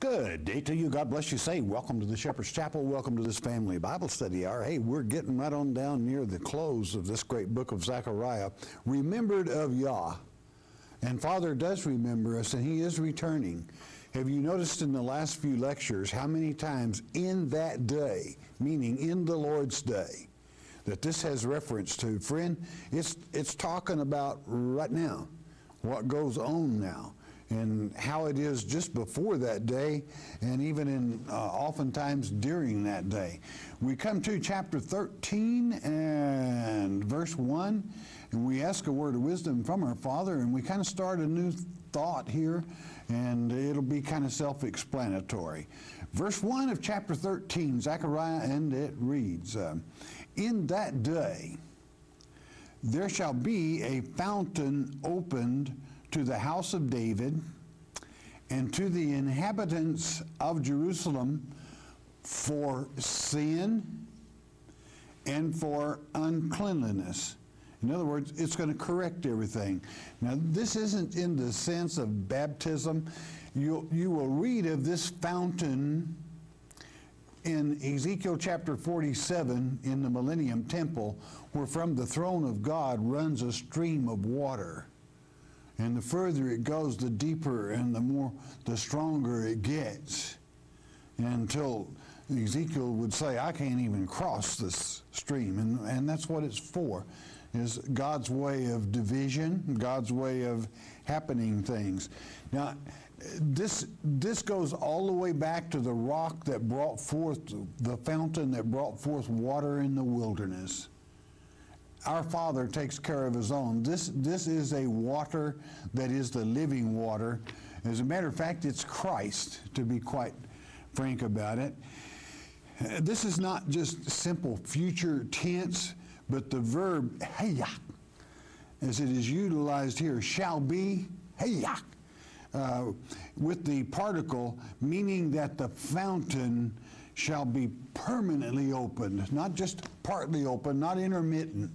Good day to you. God bless you. Say, welcome to the Shepherd's Chapel. Welcome to this family Bible study hour. Hey, we're getting right on down near the close of this great book of Zechariah. Remembered of Yah. And Father does remember us, and He is returning. Have you noticed in the last few lectures how many times in that day, meaning in the Lord's day, that this has reference to? Friend, it's, it's talking about right now, what goes on now and how it is just before that day and even in uh, oftentimes during that day. We come to chapter 13 and verse 1 and we ask a word of wisdom from our Father and we kind of start a new thought here and it'll be kind of self-explanatory. Verse 1 of chapter 13, Zechariah, and it reads, uh, In that day there shall be a fountain opened to the house of David and to the inhabitants of Jerusalem for sin and for uncleanliness. In other words, it's going to correct everything. Now, this isn't in the sense of baptism. You, you will read of this fountain in Ezekiel chapter 47 in the Millennium Temple, where from the throne of God runs a stream of water. And the further it goes, the deeper and the more, the stronger it gets. Until Ezekiel would say, I can't even cross this stream. And, and that's what it's for, is God's way of division, God's way of happening things. Now, this, this goes all the way back to the rock that brought forth, the fountain that brought forth water in the wilderness our Father takes care of His own. This, this is a water that is the living water. As a matter of fact, it's Christ, to be quite frank about it. This is not just simple future tense, but the verb heya, as it is utilized here, shall be heya, uh, with the particle meaning that the fountain shall be permanently opened, not just partly open, not intermittent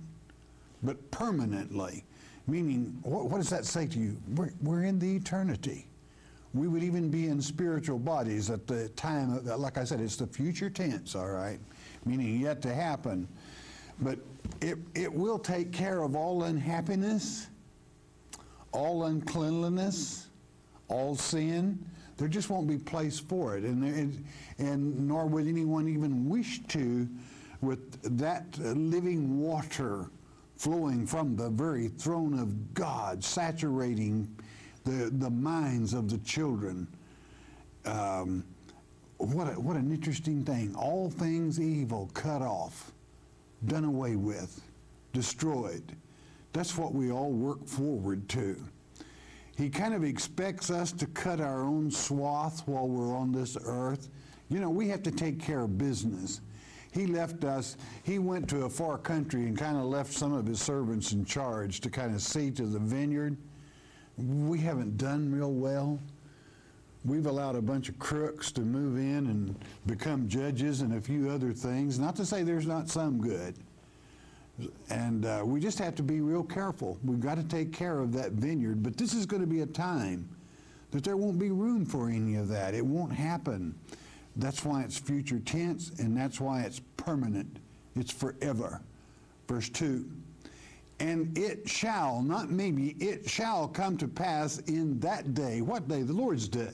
but permanently. Meaning, what, what does that say to you? We're, we're in the eternity. We would even be in spiritual bodies at the time, of, like I said, it's the future tense, all right, meaning yet to happen. But it, it will take care of all unhappiness, all uncleanliness, all sin. There just won't be place for it, and, and, and nor would anyone even wish to with that living water flowing from the very throne of God, saturating the, the minds of the children. Um, what, a, what an interesting thing. All things evil cut off, done away with, destroyed. That's what we all work forward to. He kind of expects us to cut our own swath while we're on this earth. You know, we have to take care of business. He left us, he went to a far country and kind of left some of his servants in charge to kind of see to the vineyard. We haven't done real well. We've allowed a bunch of crooks to move in and become judges and a few other things. Not to say there's not some good. And uh, we just have to be real careful. We've got to take care of that vineyard. But this is going to be a time that there won't be room for any of that. It won't happen. That's why it's future tense, and that's why it's permanent. It's forever. Verse 2 And it shall, not maybe, it shall come to pass in that day. What day? The Lord's day.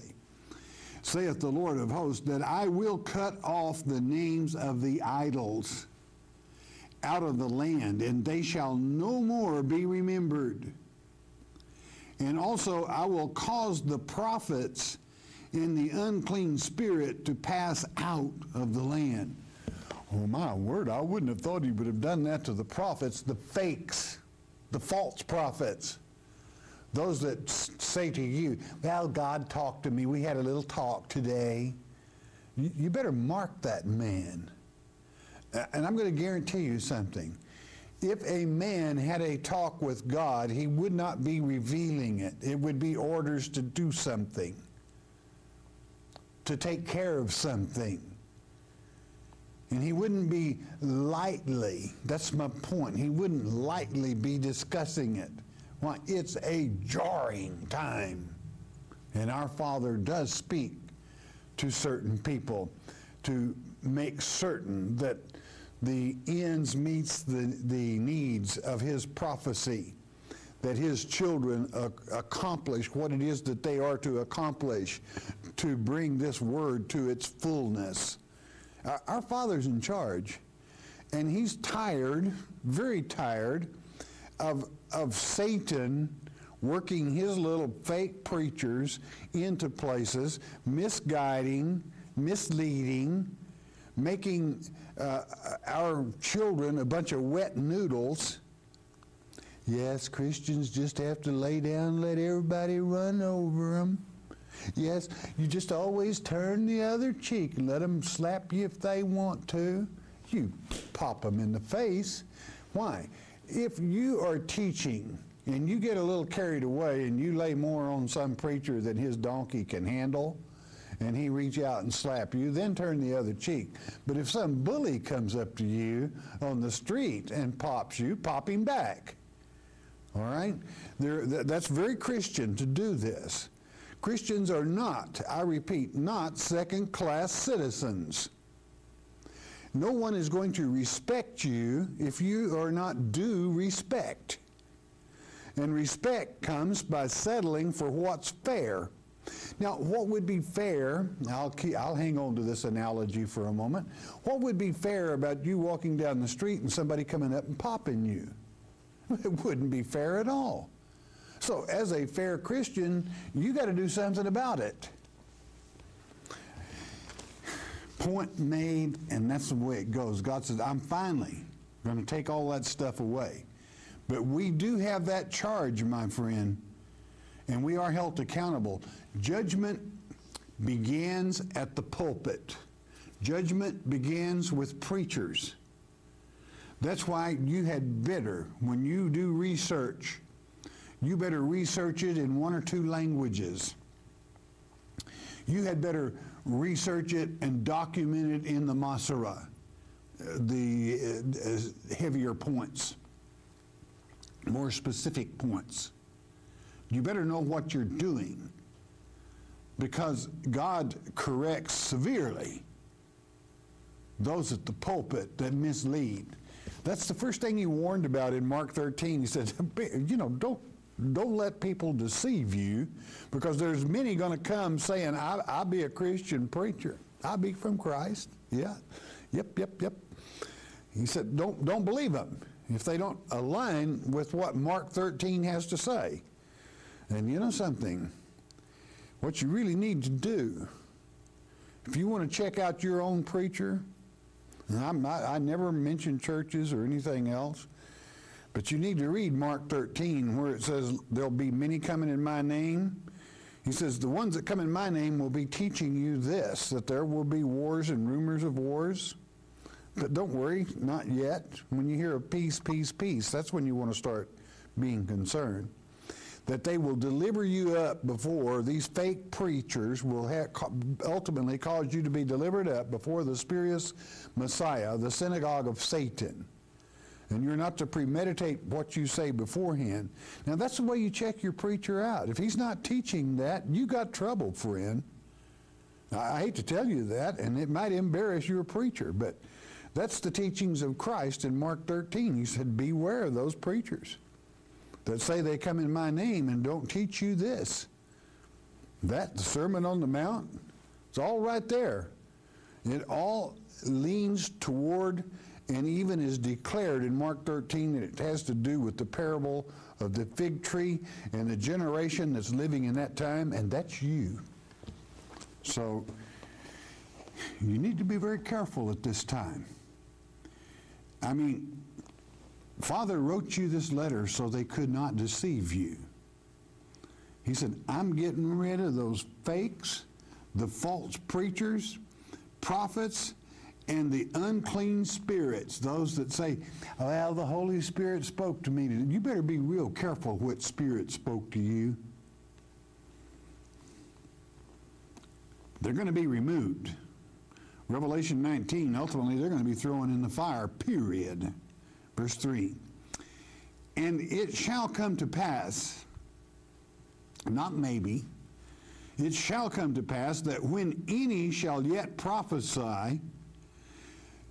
Saith the Lord of hosts, that I will cut off the names of the idols out of the land, and they shall no more be remembered. And also I will cause the prophets in the unclean spirit to pass out of the land. Oh, my word, I wouldn't have thought he would have done that to the prophets, the fakes, the false prophets. Those that say to you, Well, God talked to me. We had a little talk today. You, you better mark that man. And I'm going to guarantee you something. If a man had a talk with God, he would not be revealing it. It would be orders to do something to take care of something. And he wouldn't be lightly, that's my point, he wouldn't lightly be discussing it. Why, it's a jarring time. And our Father does speak to certain people to make certain that the ends meets the, the needs of his prophecy that his children uh, accomplish what it is that they are to accomplish to bring this word to its fullness. Our, our Father's in charge, and he's tired, very tired, of, of Satan working his little fake preachers into places, misguiding, misleading, making uh, our children a bunch of wet noodles. Yes, Christians just have to lay down and let everybody run over them. Yes, you just always turn the other cheek and let them slap you if they want to. You pop them in the face. Why? If you are teaching and you get a little carried away and you lay more on some preacher than his donkey can handle, and he reach out and slap you, then turn the other cheek. But if some bully comes up to you on the street and pops you, pop him back. All right? There, that's very Christian to do this. Christians are not, I repeat, not second class citizens. No one is going to respect you if you are not due respect. And respect comes by settling for what's fair. Now, what would be fair? I'll, keep, I'll hang on to this analogy for a moment. What would be fair about you walking down the street and somebody coming up and popping you? It wouldn't be fair at all. So, as a fair Christian, you got to do something about it. Point made, and that's the way it goes. God says, I'm finally going to take all that stuff away. But we do have that charge, my friend, and we are held accountable. Judgment begins at the pulpit. Judgment begins with preachers. That's why you had better, when you do research, you better research it in one or two languages. You had better research it and document it in the Masorah, uh, the uh, heavier points, more specific points. You better know what you're doing because God corrects severely those at the pulpit that mislead. That's the first thing he warned about in Mark 13. He said, you know, don't don't let people deceive you because there's many going to come saying, I, will be a Christian preacher. I'll be from Christ. Yeah. Yep, yep, yep. He said, don't, don't believe them if they don't align with what Mark 13 has to say. And you know something? What you really need to do, if you want to check out your own preacher, not, i never mention churches or anything else, but you need to read Mark 13 where it says, There'll be many coming in my name. He says, The ones that come in my name will be teaching you this, that there will be wars and rumors of wars. But don't worry, not yet. When you hear of peace, peace, peace, that's when you want to start being concerned that they will deliver you up before these fake preachers will ultimately cause you to be delivered up before the spurious Messiah, the synagogue of Satan. And you're not to premeditate what you say beforehand. Now, that's the way you check your preacher out. If he's not teaching that, you got trouble, friend. I hate to tell you that, and it might embarrass your preacher, but that's the teachings of Christ in Mark 13. He said, Beware of those preachers that say they come in my name and don't teach you this. That, the Sermon on the Mount, it's all right there. It all leans toward and even is declared in Mark 13 that it has to do with the parable of the fig tree and the generation that's living in that time, and that's you. So you need to be very careful at this time. I mean, Father wrote you this letter so they could not deceive you. He said, I'm getting rid of those fakes, the false preachers, prophets, and the unclean spirits, those that say, well, the Holy Spirit spoke to me. You better be real careful what spirit spoke to you. They're going to be removed. Revelation 19, ultimately, they're going to be thrown in the fire, period. Verse 3 And it shall come to pass, not maybe, it shall come to pass that when any shall yet prophesy,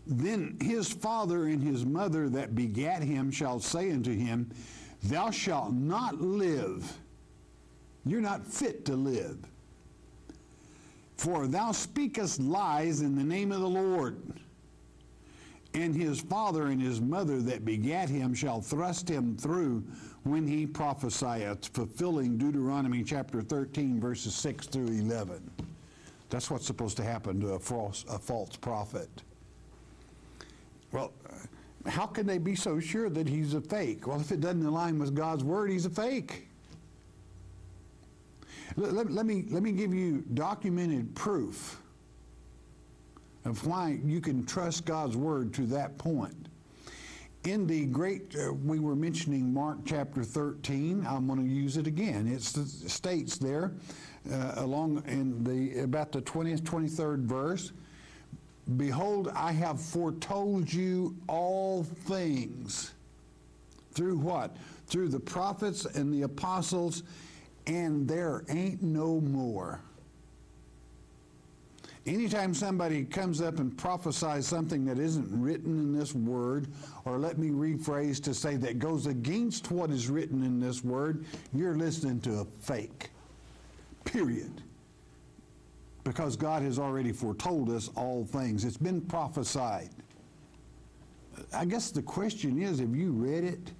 then his father and his mother that begat him shall say unto him, Thou shalt not live. You're not fit to live. For thou speakest lies in the name of the Lord. And his father and his mother that begat him shall thrust him through when he prophesieth, fulfilling Deuteronomy chapter 13, verses 6 through 11. That's what's supposed to happen to a false, a false prophet. Well, how can they be so sure that he's a fake? Well, if it doesn't align with God's word, he's a fake. Let, let, me, let me give you documented proof of why you can trust God's word to that point. In the great, uh, we were mentioning Mark chapter 13. I'm going to use it again. It states there, uh, along in the about the 20th, 23rd verse. Behold, I have foretold you all things. Through what? Through the prophets and the apostles, and there ain't no more. Anytime somebody comes up and prophesies something that isn't written in this word, or let me rephrase to say that goes against what is written in this word, you're listening to a fake. Period. Because God has already foretold us all things. It's been prophesied. I guess the question is have you read it?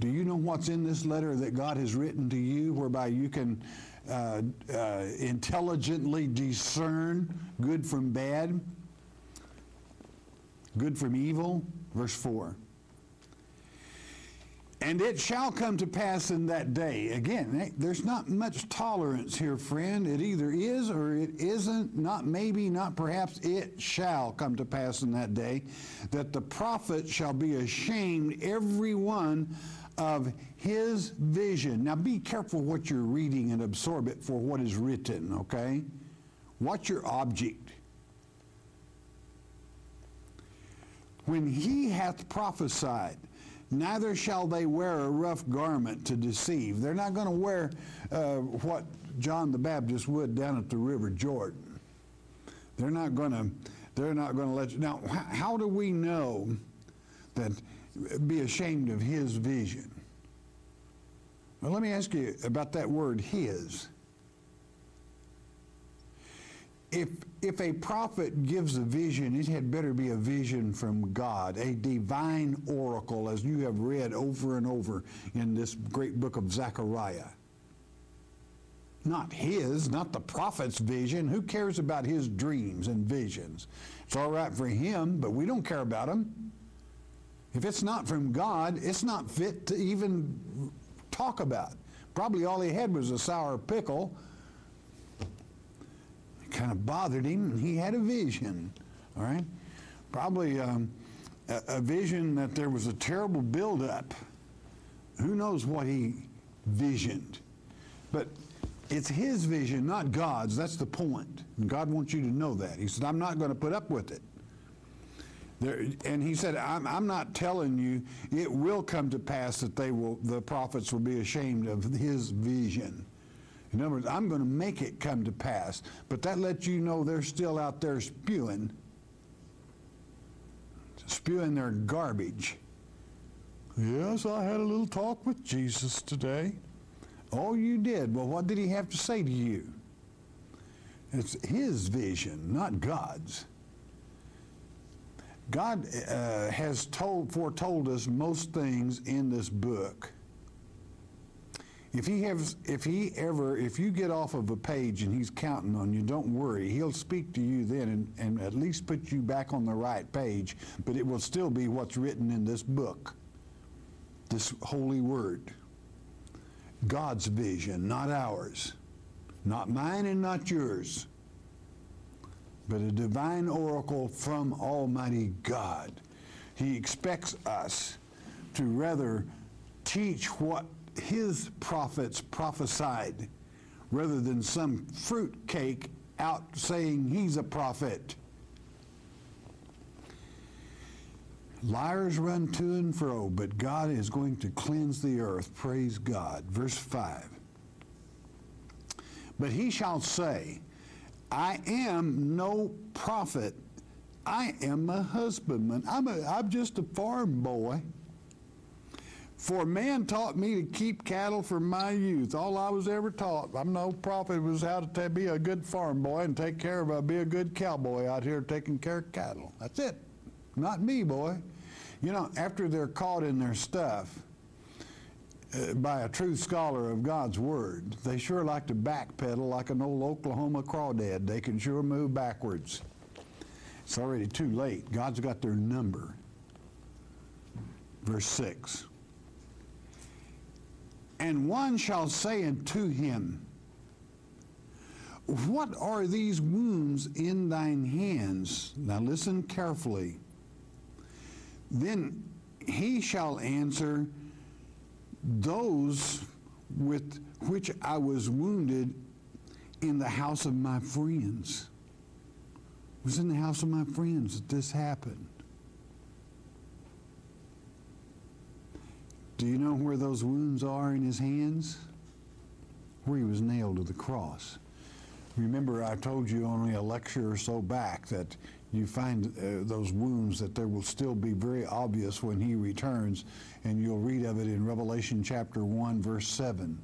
Do you know what's in this letter that God has written to you whereby you can uh, uh, intelligently discern good from bad, good from evil. Verse 4. And it shall come to pass in that day. Again, eh, there's not much tolerance here, friend. It either is or it isn't, not maybe, not perhaps. It shall come to pass in that day that the prophet shall be ashamed, every one of his vision. Now be careful what you're reading and absorb it for what is written, okay? What's your object? When he hath prophesied, neither shall they wear a rough garment to deceive. They're not going to wear uh, what John the Baptist would down at the River Jordan. They're not going to. They're not going to let you. Now, how do we know that be ashamed of his vision. Well, let me ask you about that word, his. If, if a prophet gives a vision, it had better be a vision from God, a divine oracle, as you have read over and over in this great book of Zechariah. Not his, not the prophet's vision. Who cares about his dreams and visions? It's all right for him, but we don't care about them. If it's not from God, it's not fit to even talk about. Probably all he had was a sour pickle. It kind of bothered him, and he had a vision. All right? Probably um, a, a vision that there was a terrible buildup. Who knows what he visioned? But it's his vision, not God's. That's the point. And God wants you to know that. He said, I'm not going to put up with it. There, and he said, I'm, I'm, not telling you it will come to pass that they will, the prophets will be ashamed of his vision. In other words, I'm going to make it come to pass. But that lets you know they're still out there spewing, spewing their garbage. Yes, I had a little talk with Jesus today. Oh, you did? Well, what did he have to say to you? It's his vision, not God's. God uh, has told, foretold us most things in this book. If he has, if he ever, if you get off of a page and he's counting on you, don't worry. He'll speak to you then and, and at least put you back on the right page, but it will still be what's written in this book, this holy word. God's vision, not ours. Not mine and not yours but a divine oracle from Almighty God. He expects us to rather teach what his prophets prophesied rather than some fruitcake out saying he's a prophet. Liars run to and fro, but God is going to cleanse the earth. Praise God. Verse 5. But he shall say, I am no prophet. I am a husbandman. I'm, a, I'm just a farm boy. For man taught me to keep cattle from my youth. All I was ever taught, I'm no prophet, was how to be a good farm boy and take care of, uh, be a good cowboy out here taking care of cattle. That's it. Not me, boy. You know, after they're caught in their stuff uh, by a true scholar of God's Word, they sure like to backpedal like an old Oklahoma crawdad. They can sure move backwards. It's already too late. God's got their number. Verse 6 And one shall say unto him, What are these wounds in thine hands? Now listen carefully. Then he shall answer, Those with which I was wounded in the house of my friends. It was in the house of my friends that this happened. Do you know where those wounds are in his hands? Where he was nailed to the cross. Remember, I told you only a lecture or so back that you find uh, those wounds that there will still be very obvious when he returns, and you'll read of it in Revelation chapter 1, verse 7.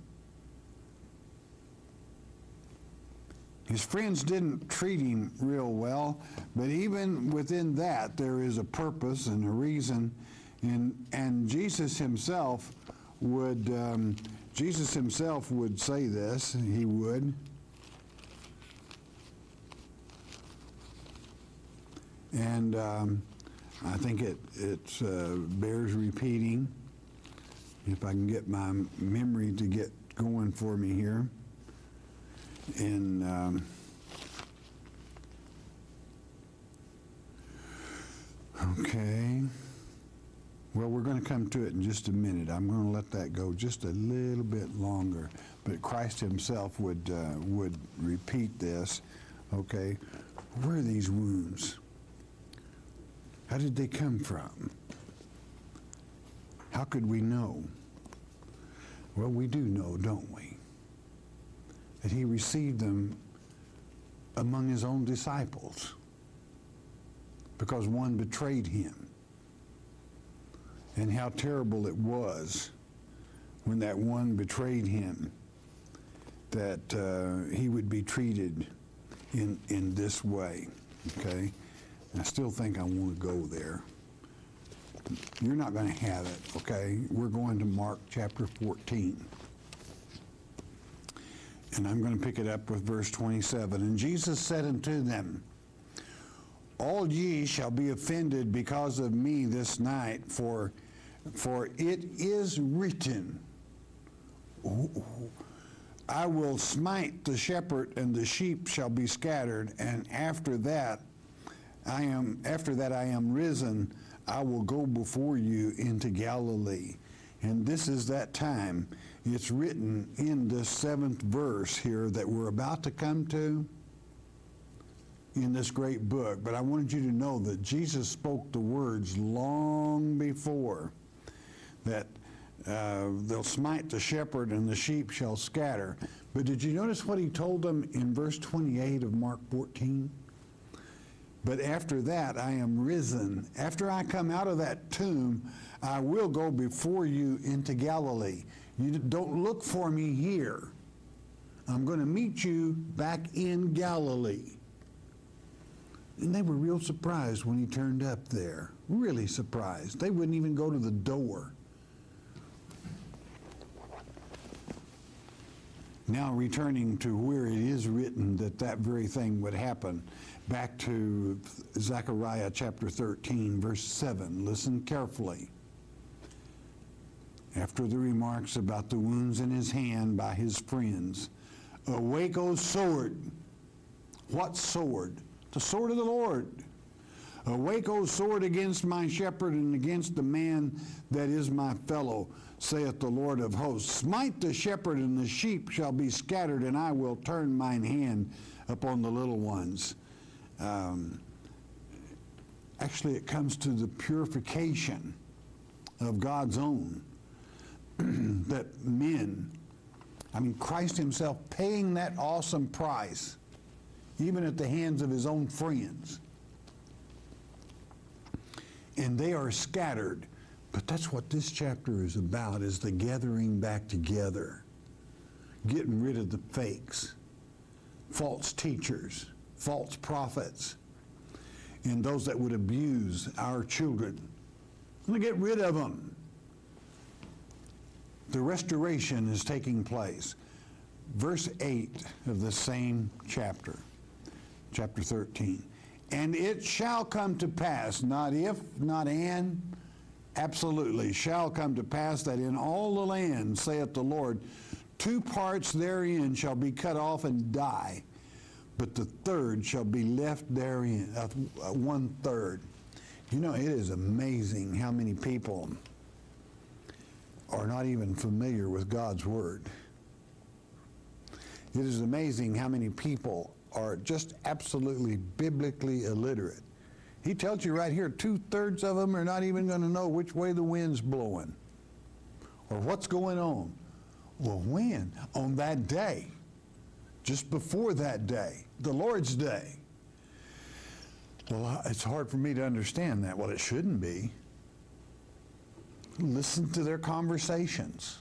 His friends didn't treat him real well, but even within that, there is a purpose and a reason. And, and Jesus himself would, um, Jesus himself would say this, he would. And um, I think it, it uh, bears repeating. If I can get my memory to get going for me here. And um, okay. Well, we're going to come to it in just a minute. I'm going to let that go just a little bit longer. But Christ Himself would uh, would repeat this. Okay, where are these wounds? How did they come from? How could we know? Well, we do know, don't we? That he received them among his own disciples because one betrayed him. And how terrible it was when that one betrayed him that uh, he would be treated in, in this way. Okay? I still think I want to go there. You're not going to have it, okay? We're going to Mark chapter 14. And I'm going to pick it up with verse 27. And Jesus said unto them, All ye shall be offended because of me this night, for, for it is written, I will smite the shepherd, and the sheep shall be scattered, and after that I am after that I am risen, I will go before you into Galilee. And this is that time. It's written in this seventh verse here that we're about to come to in this great book. But I wanted you to know that Jesus spoke the words long before that uh, they'll smite the shepherd and the sheep shall scatter. But did you notice what he told them in verse 28 of Mark 14? But after that, I am risen. After I come out of that tomb, I will go before you into Galilee. You don't look for me here. I'm going to meet you back in Galilee. And they were real surprised when he turned up there. Really surprised. They wouldn't even go to the door. Now, returning to where it is written that that very thing would happen, back to Zechariah chapter 13, verse 7. Listen carefully. After the remarks about the wounds in his hand by his friends, Awake, O sword! What sword? The sword of the Lord. Awake, O sword, against my shepherd and against the man that is my fellow, saith the Lord of hosts. Smite the shepherd, and the sheep shall be scattered, and I will turn mine hand upon the little ones. Um, actually, it comes to the purification of God's own that men I mean, Christ Himself paying that awesome price, even at the hands of His own friends. And they are scattered. But that's what this chapter is about, is the gathering back together, getting rid of the fakes, false teachers, false prophets, and those that would abuse our children. I'm get rid of them. The restoration is taking place. Verse 8 of the same chapter, chapter 13. And it shall come to pass, not if, not and, absolutely shall come to pass that in all the land, saith the Lord, two parts therein shall be cut off and die, but the third shall be left therein, uh, one third. You know, it is amazing how many people are not even familiar with God's Word. It is amazing how many people are just absolutely biblically illiterate. He tells you right here, two thirds of them are not even going to know which way the wind's blowing or what's going on. Well, when? On that day, just before that day, the Lord's day. Well, it's hard for me to understand that. Well, it shouldn't be. Listen to their conversations.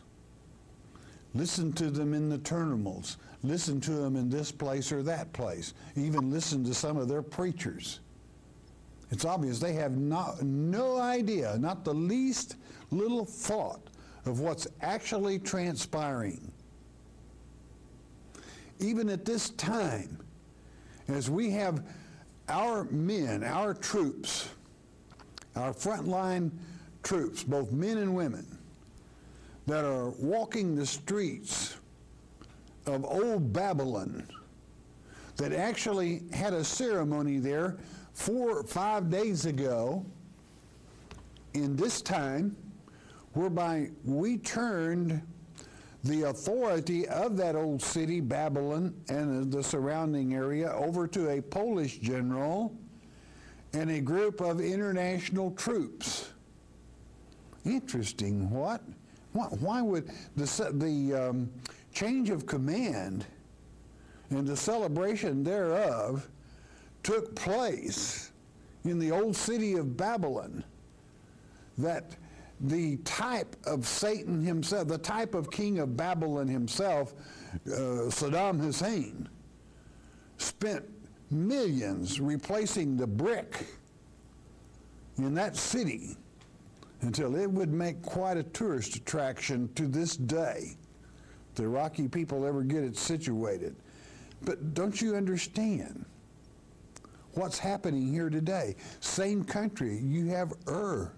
Listen to them in the terminals. Listen to them in this place or that place. Even listen to some of their preachers. It's obvious they have not, no idea, not the least little thought of what's actually transpiring. Even at this time, as we have our men, our troops, our frontline troops, both men and women, that are walking the streets of old Babylon, that actually had a ceremony there four or five days ago in this time whereby we turned the authority of that old city, Babylon, and the surrounding area over to a Polish general and a group of international troops. Interesting, what? Why would the, the um, change of command and the celebration thereof took place in the old city of Babylon that the type of Satan himself, the type of king of Babylon himself, uh, Saddam Hussein, spent millions replacing the brick in that city until it would make quite a tourist attraction to this day. The Iraqi people ever get it situated. But don't you understand? What's happening here today. Same country, you have Ur,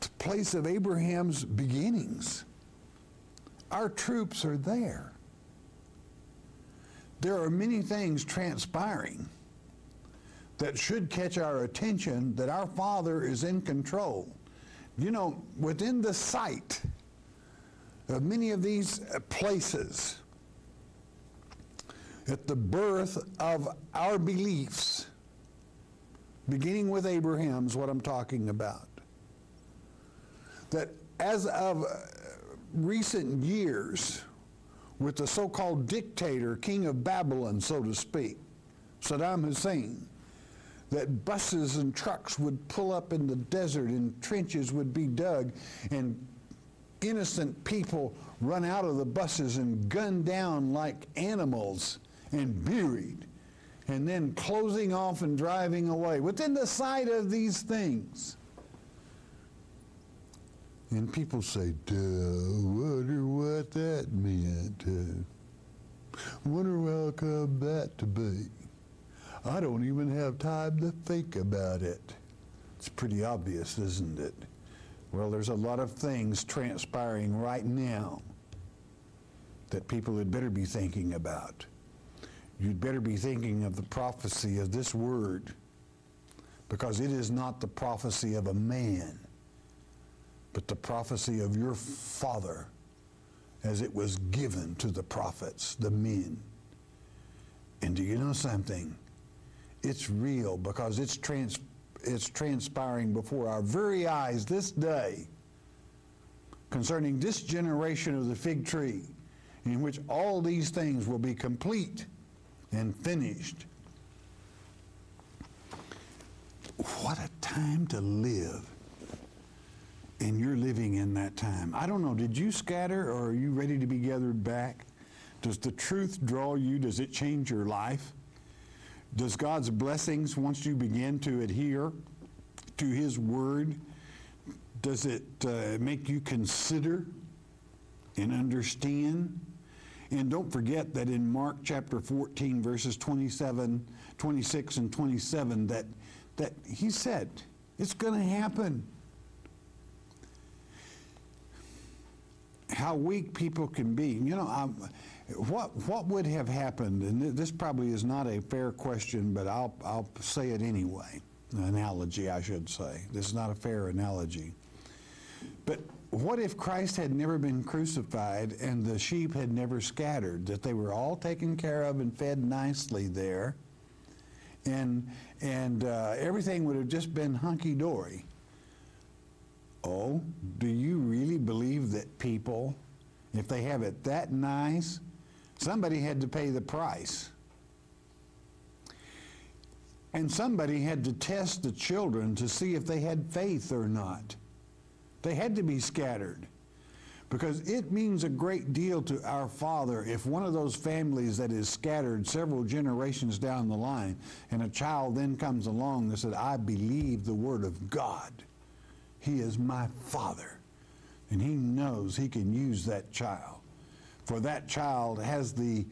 the place of Abraham's beginnings. Our troops are there. There are many things transpiring that should catch our attention that our Father is in control. You know, within the sight of many of these places, at the birth of our beliefs, beginning with Abraham's what I'm talking about. That as of uh, recent years, with the so called dictator, king of Babylon, so to speak, Saddam Hussein, that buses and trucks would pull up in the desert and trenches would be dug and innocent people run out of the buses and gunned down like animals and buried, and then closing off and driving away within the sight of these things. And people say, duh, wonder what that meant. Wonder how come that to be. I don't even have time to think about it. It's pretty obvious, isn't it? Well, there's a lot of things transpiring right now that people had better be thinking about you'd better be thinking of the prophecy of this word because it is not the prophecy of a man, but the prophecy of your Father as it was given to the prophets, the men. And do you know something? It's real because it's, trans- it's transpiring before our very eyes this day concerning this generation of the fig tree in which all these things will be complete and finished. What a time to live. And you're living in that time. I don't know, did you scatter or are you ready to be gathered back? Does the truth draw you? Does it change your life? Does God's blessings, once you begin to adhere to His Word, does it uh, make you consider and understand? And don't forget that in Mark chapter 14, verses 27, 26, and 27, that, that He said, it's going to happen. How weak people can be. You know, I'm, what, what would have happened, and this probably is not a fair question, but I'll, I'll say it anyway, an analogy, I should say. This is not a fair analogy. But what if Christ had never been crucified and the sheep had never scattered, that they were all taken care of and fed nicely there, and, and uh, everything would have just been hunky dory? Oh, do you really believe that people, if they have it that nice, Somebody had to pay the price. And somebody had to test the children to see if they had faith or not. They had to be scattered. Because it means a great deal to our Father if one of those families that is scattered several generations down the line, and a child then comes along and said, I believe the Word of God. He is my Father. And He knows He can use that child for that child has the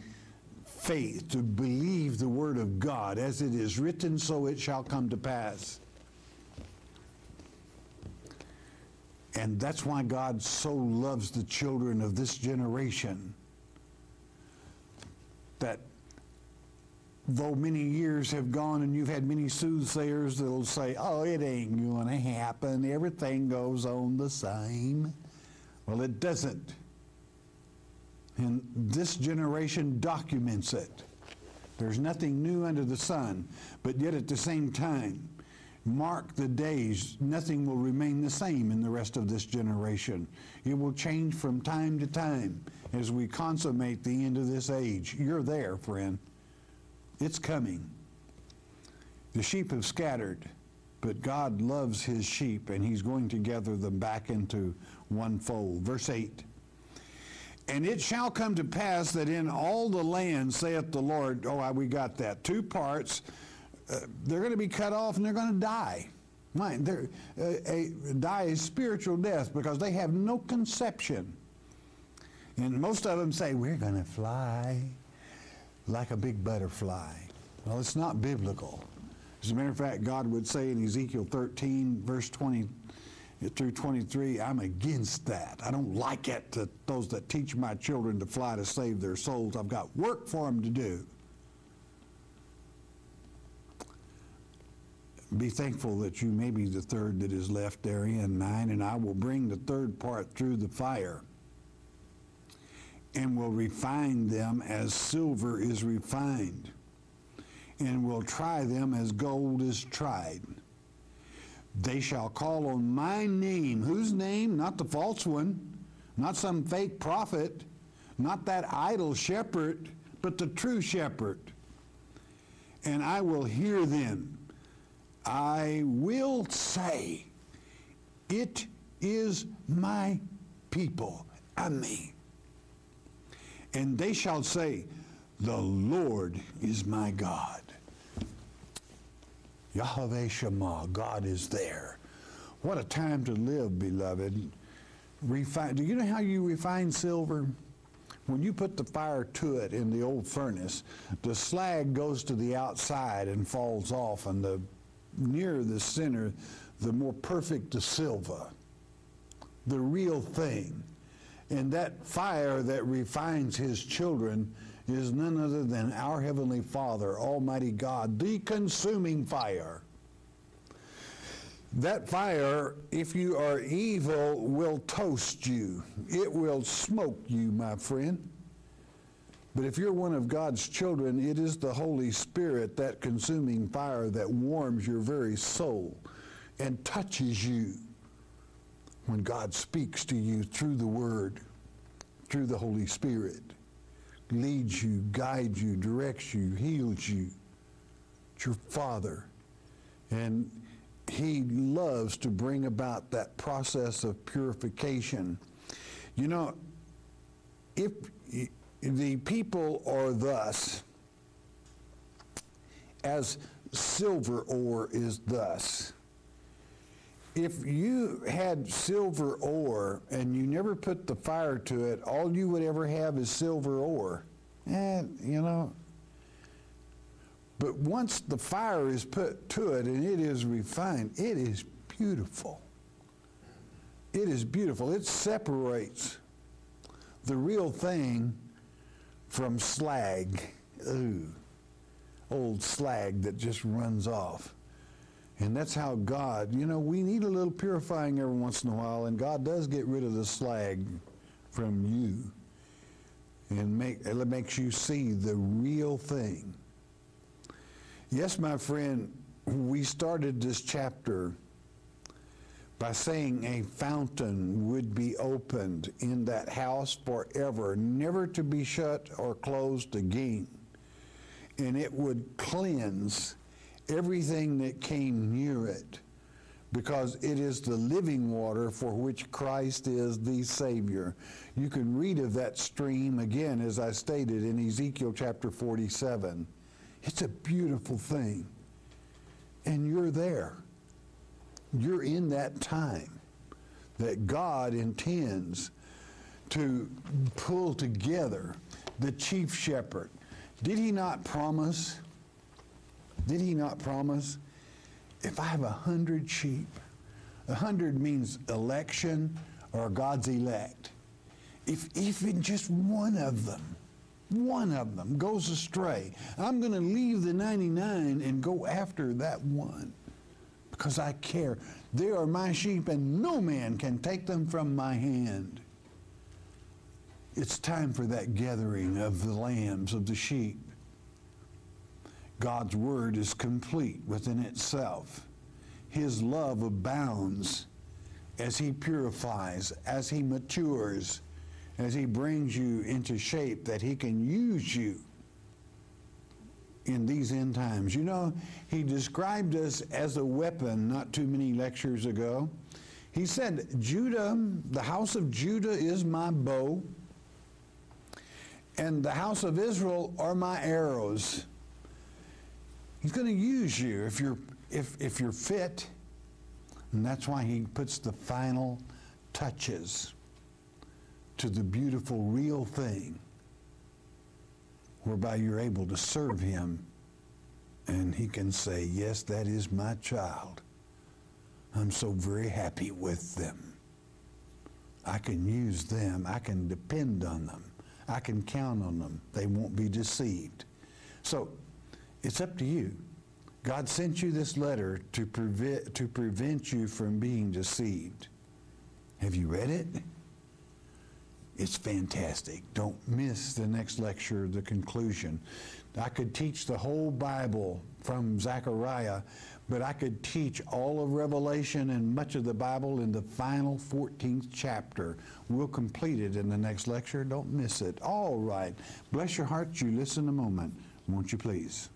faith to believe the word of God. As it is written, so it shall come to pass. And that's why God so loves the children of this generation that though many years have gone and you've had many soothsayers that'll say, oh, it ain't going to happen. Everything goes on the same. Well, it doesn't. And this generation documents it. There's nothing new under the sun, but yet at the same time, mark the days, nothing will remain the same in the rest of this generation. It will change from time to time as we consummate the end of this age. You're there, friend. It's coming. The sheep have scattered, but God loves his sheep, and he's going to gather them back into one fold. Verse 8. And it shall come to pass that in all the land, saith the Lord, oh, we got that, two parts, they're going to be cut off and they're going to die. Right? They're, uh, a, die is spiritual death because they have no conception. And most of them say, we're going to fly like a big butterfly. Well, it's not biblical. As a matter of fact, God would say in Ezekiel 13, verse 20, through 23, I'm against that. I don't like it that those that teach my children to fly to save their souls. I've got work for them to do. Be thankful that you may be the third that is left therein, nine, and I will bring the third part through the fire and will refine them as silver is refined, and will try them as gold is tried. They shall call on my name. Whose name? Not the false one, not some fake prophet, not that idol shepherd, but the true shepherd. And I will hear them. I will say, It is my people, and me. And they shall say, The Lord is my God. Yahweh Shammah, God is there. What a time to live, beloved. Refine, do you know how you refine silver? When you put the fire to it in the old furnace, the slag goes to the outside and falls off, and the nearer the center, the more perfect the silver, the real thing. And that fire that refines his children is none other than our Heavenly Father, Almighty God, the consuming fire. That fire, if you are evil, will toast you. It will smoke you, my friend. But if you're one of God's children, it is the Holy Spirit, that consuming fire, that warms your very soul and touches you when God speaks to you through the Word, through the Holy Spirit. leads you, guides you, directs you, heals you. It's your Father. And He loves to bring about that process of purification. You know, if the people are thus, as silver ore is thus. If you had silver ore and you never put the fire to it, all you would ever have is silver ore. And, you know, but once the fire is put to it and it is refined, it is beautiful. It is beautiful. It separates the real thing from slag. Ooh old slag that just runs off. And that's how God, you know, we need a little purifying every once in a while, and God does get rid of the slag from you and make, it makes you see the real thing. Yes, my friend, we started this chapter by saying a fountain would be opened in that house forever, never to be shut or closed again and it would cleanse everything that came near it because it is the living water for which Christ is the Savior. You can read of that stream again, as I stated in Ezekiel chapter 47. It's a beautiful thing. And you're there. You're in that time that God intends to pull together the chief shepherd did he not promise? Did he not promise? If I have a hundred sheep, a hundred means election or God's elect. If even just one of them, one of them goes astray, I'm going to leave the 99 and go after that one because I care. They are my sheep and no man can take them from my hand. It's time for that gathering of the lambs, of the sheep. God's word is complete within itself. His love abounds as He purifies, as He matures, as He brings you into shape that He can use you in these end times. You know, He described us as a weapon not too many lectures ago. He said, Judah, the house of Judah is my bow and the house of Israel are my arrows. He's going to use you if you're if if you're fit. And that's why he puts the final touches to the beautiful real thing whereby you're able to serve him and he can say, "Yes, that is my child. I'm so very happy with them. I can use them. I can depend on them." I can count on them. They won't be deceived. So it's up to you. God sent you this letter to, prevent, to prevent you from being deceived. Have you read it? It's fantastic. Don't miss the next lecture, the conclusion. I could teach the whole Bible from Zechariah, but I could teach all of Revelation and much of the Bible in the final 14th chapter. We'll complete it in the next lecture. Don't miss it. All right. Bless your heart. You listen a moment, won't you please?